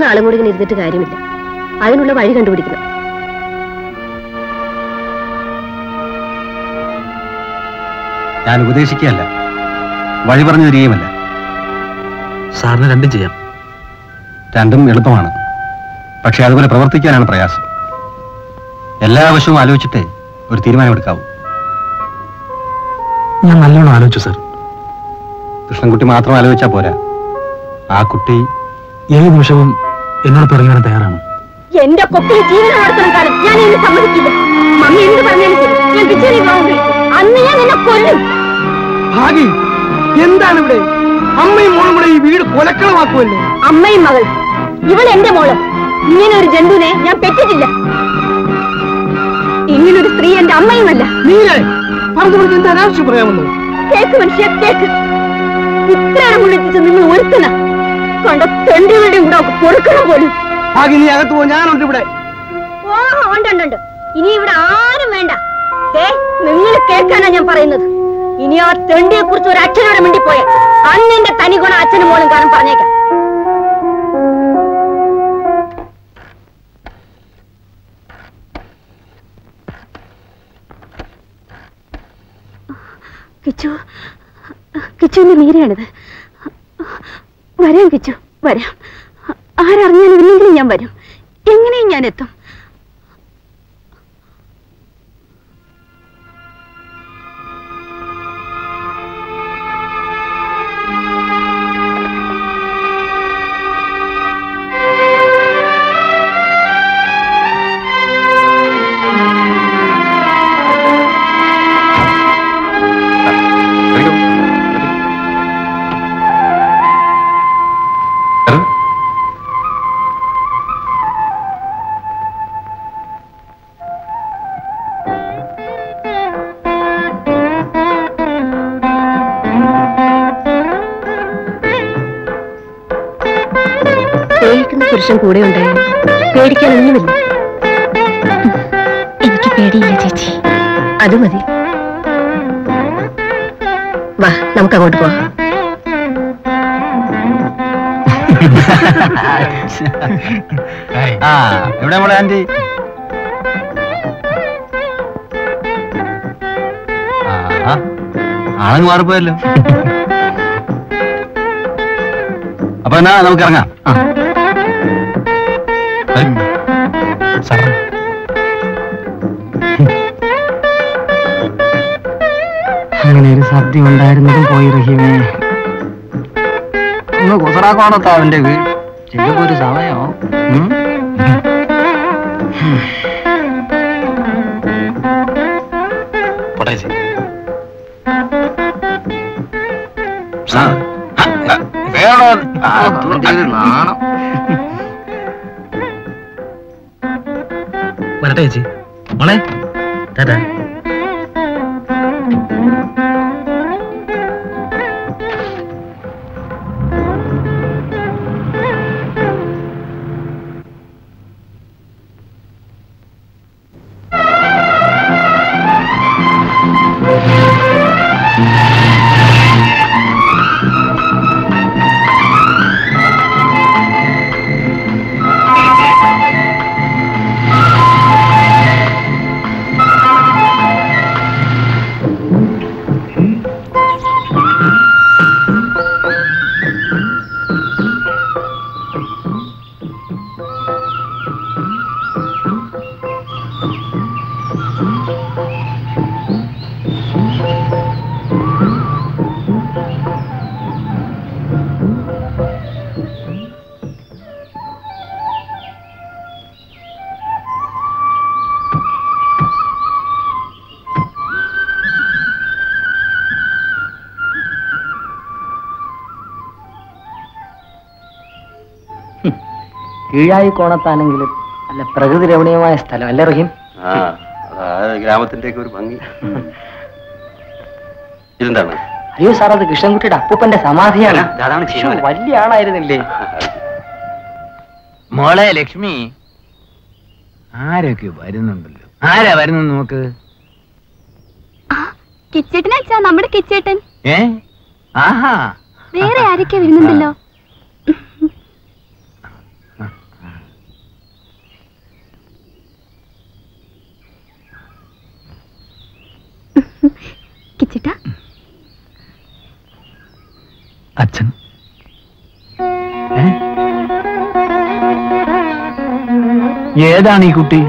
നാളും കൂടി ഇങ്ങനെ ഇരുന്നിട്ട് കാര്യമില്ല. അതിനുള്ള വഴി കണ്ടുപിടിക്കണം. ഞാൻ ഉപദേശിക്കുകയല്ല. വഴി പറഞ്ഞു തരികയുമല്ല. സാറിന് രണ്ടും ചെയ്യാം. രണ്ടും എളുപ്പമാണ്. പക്ഷെ അതുപോലെ പ്രവർത്തിക്കാനാണ് പ്രയാസം. എല്ലാ വശവും ആലോചിച്ചിട്ടേ ഒരു തീരുമാനമെടുക്കാവൂ ഞാൻ നല്ലോണം ആലോചിച്ചു സാർ. കൃഷ്ണൻകുട്ടി മാത്രം ആലോചിച്ചാൽ പോരാ. ആ കുട്ടി ഏത് നിമിഷവും എന്നോട് പറഞ്ഞു വരാൻ തയ്യാറാണ്. എന്റെ കൊക്കിന് ജീവനം നടത്തുന്ന കാലം ഞാൻ എന്നെ സമ്മതിക്കില്ല. മമ്മി എന്ത് പറഞ്ഞാലും ശരി. ഞാൻ പിച്ചേരി അന്ന് ഞാൻ കൊല്ലും. ഭാഗി എന്താണ് ഇവിടെ അമ്മയും മോളും കൂടെ ഈ വീട് കൊലക്കളമാക്കുമല്ലേ അമ്മയും മകൾ. ഇവൾ എന്റെ മോൾ. ഇങ്ങനെ ഒരു ജന്തുവിനെ ഞാൻ പെറ്റിട്ടില്ല. ഇങ്ങനൊരു സ്ത്രീ എന്റെ അമ്മയുമല്ല. നീലേ പറഞ്ഞു പറഞ്ഞു എന്താ അനാവശ്യം പറയാമെന്നോ? കേക്ക് മനുഷ്യ കേക്ക്. ഇത്രയാണ് മുള്ളിപ്പിച്ച് നിങ്ങൾ ഒരുത്തന. കണ്ട തെണ്ടികളുടെ കൂടെ അവർക്ക് കൊടുക്കണം പോലും. ആകെ നീ അകത്ത് പോ ഞാനുണ്ട് ഇവിടെ. ഓ ഉണ്ടുണ്ടുണ്ട് ഇനി ഇവിടെ ആരും വേണ്ട. ഏ നിങ്ങൾ കേൾക്കാനാ ഞാൻ പറയുന്നത്. ഇനി ആ തെണ്ടിയെ കുറിച്ച് ഒരു അച്ഛനോട് മിണ്ടിപ്പോയ അന്ന് എന്റെ തനി ഗുണം അച്ഛനും മോളും കാരണം പറഞ്ഞേക്കാം. കിച്ചു കിച്ചുവിന്റെ നീരയാണിത് വരാം കിച്ചു വരാം. ആരറിഞ്ഞാലും ഇല്ലെങ്കിലും ഞാൻ വരും. എങ്ങനെയും ഞാൻ എത്തും. പുരുഷൻ കൂടെ ഉണ്ടായിരുന്നു. പേടിക്കാനൊന്നുമില്ല എനിക്ക് പേടിയില്ല ചേച്ചി. അത് മതി. വാ നമുക്ക് അങ്ങോട്ട് പോവാം. ആ എവിടെ മോളെ ആന്റി ആഹാ, ആളങ്ങ് മാറിപ്പോയല്ലോ. അപ്പൊ എന്നാ നമുക്ക് ഇറങ്ങാം. അങ്ങനെ ഒരു സദ്യ ഉണ്ടായിരുന്നതും പോയി റഹീമേ. ഒന്ന് കുസറാക്കോണത്താ അവന്റെ വീട്? ചിലപ്പോ ഒരു സമയോ വരട്ടെ ചേച്ചി. മോളെ ടാറ്റാ. കീഴായി കോണത്താണെങ്കിലും നല്ല പ്രകൃതി രമണീയമായ സ്ഥലം അല്ലേ റഹീം? ഗ്രാമത്തിന്റെ ഒക്കെ ഒരു ഭംഗി. ഇതെന്താണ്? അയ്യോ സാർ അത് കൃഷ്ണൻകുട്ടിയുടെ അപ്പൂപ്പന്റെ സമാധിയാണ്. വലിയ ആളായിരുന്നില്ലേ? മോളെ ലക്ഷ്മി ആരൊക്കെ വരുന്നുണ്ടല്ലോ? ആരാ വരുന്നു നോക്ക്? കിച്ചേട്ടൻ അച്ഛാ നമ്മുടെ കിച്ചേട്ടൻ. ഏ? ആഹാ. വേറെ ആരൊക്കെ വരുന്നുണ്ടല്ലോ? അച്ഛൻ. ഏതാണ് ഈ കുട്ടി?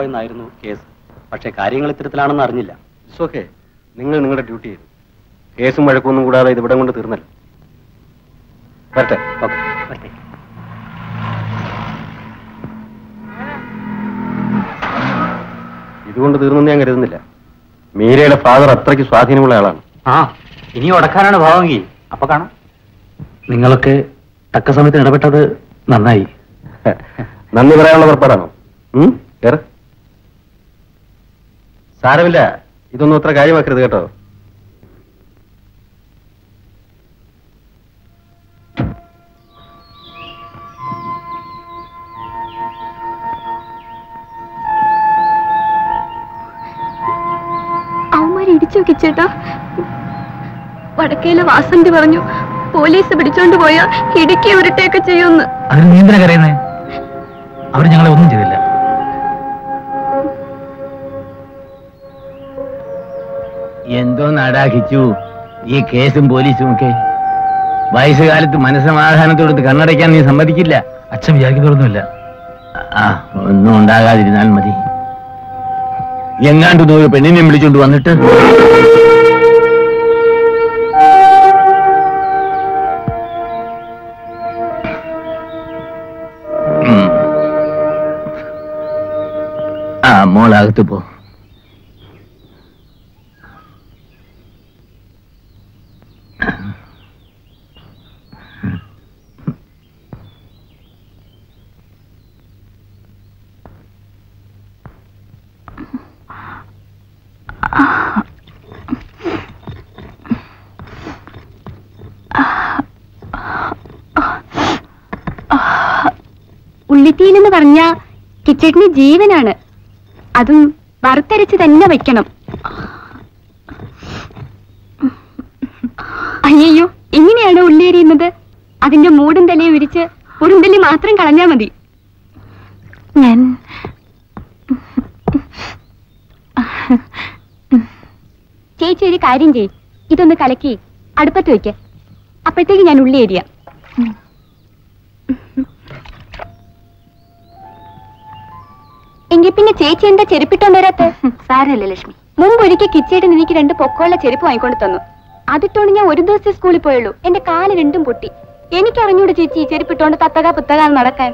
തട്ടിക്കൊണ്ടുപോയെന്നായിരുന്നു കേസ്. പക്ഷേ കാര്യങ്ങൾ ഇത്തരത്തിലാണെന്ന് അറിഞ്ഞില്ല. ഇറ്റ്സ് ഓക്കെ നിങ്ങൾ നിങ്ങളുടെ ഡ്യൂട്ടി ചെയ്തു. കേസും വഴക്കൊന്നും കൂടാതെ ഇത് ഇവിടെ കൊണ്ട് തീർന്നല്ലോ. വരട്ടെ. ഓക്കെ വരട്ടെ ഇതുകൊണ്ട് തീർന്നെന്ന് ഞാൻ കരുതുന്നില്ല. മീരയുടെ ഫാദർ അത്രയ്ക്ക് സ്വാധീനമുള്ള ആളാണ്. ആ ഇനി ഉടക്കാനാണ് ഭാവമെങ്കിൽ. അപ്പൊ കാണാം. നിങ്ങളൊക്കെ തക്ക സമയത്ത് ഇടപെട്ടത് നന്നായി. നന്ദി പറയാനുള്ള പുറപ്പാടാണോ? കേറ് സാരമില്ല. ഇതൊന്നും അത്ര കാര്യമാക്കരുത് കേട്ടോ. ഇടിച്ചു വടക്കേലെ വാസന്തി പറഞ്ഞു പോലീസ് പിടിച്ചോണ്ട് പോയാ ഇടുക്കി ഉരുട്ടയൊക്കെ ചെയ്യുമെന്ന്. അതിന് നീ എന്തിനാ കരയുന്നേ? അവർ ഞങ്ങളെ ഒന്നും ചെയ്തില്ല. എന്തോ നാടാഹിച്ചു. ഈ കേസും പോലീസും ഒക്കെ വയസ്സുകാലത്ത് മനസ്സമാധാനത്തോടുത്ത് കണ്ണടയ്ക്കാൻ നീ സമ്മതിക്കില്ല? അച്ഛൻ വിചാരിക്കുന്നതൊന്നുമില്ല. ആ ഒന്നും ഉണ്ടാകാതിരുന്നാൽ മതി. എങ്ങാണ്ട് ഒരു പെണ്ണിനെ വിളിച്ചുകൊണ്ട് വന്നിട്ട്? ആ മോളകത്ത് പോ. ഉള്ളിത്തീൻ എന്ന് പറഞ്ഞ കിച്ചടിന് ജീവനാണ്. അതും വറുത്തരച്ച് തന്നെ വെക്കണം. അയ്യോ ഇങ്ങനെയാണ് ഉള്ളേരിയുന്നത് അതിന്റെ മൂടും തലയും വിരിച്ച് ഉറുന്തല്ലി മാത്രം കളഞ്ഞാ മതി. ഞാൻ ചേച്ചി ഒരു കാര്യം ചെയ് ഇതൊന്ന് കലക്കി അടുപ്പത്ത് വയ്ക്ക അപ്പോഴത്തേക്ക് ഞാൻ ഉള്ളി എരിയാം ചേച്ചി എന്താ ചെരുപ്പിട്ടോണ്ട് വരാത്ത? സാരല്ല ലക്ഷ്മി. മുമ്പ് ഒരിക്കൽ കിച്ചേട്ടൻ എനിക്ക് രണ്ട് പൊക്കമുള്ള ചെരുപ്പ് വാങ്ങിക്കൊണ്ട് തന്നു. അതിട്ടോണ്ട് ഞാൻ ഒരു ദിവസം സ്കൂളിൽ പോയുള്ളൂ. എന്റെ കാൽ രണ്ടും പൊട്ടി. എനിക്കറിഞ്ഞൂടെ ചേച്ചി ചെരുപ്പിട്ടോണ്ട് തത്തക പുത്തക നടക്കാൻ.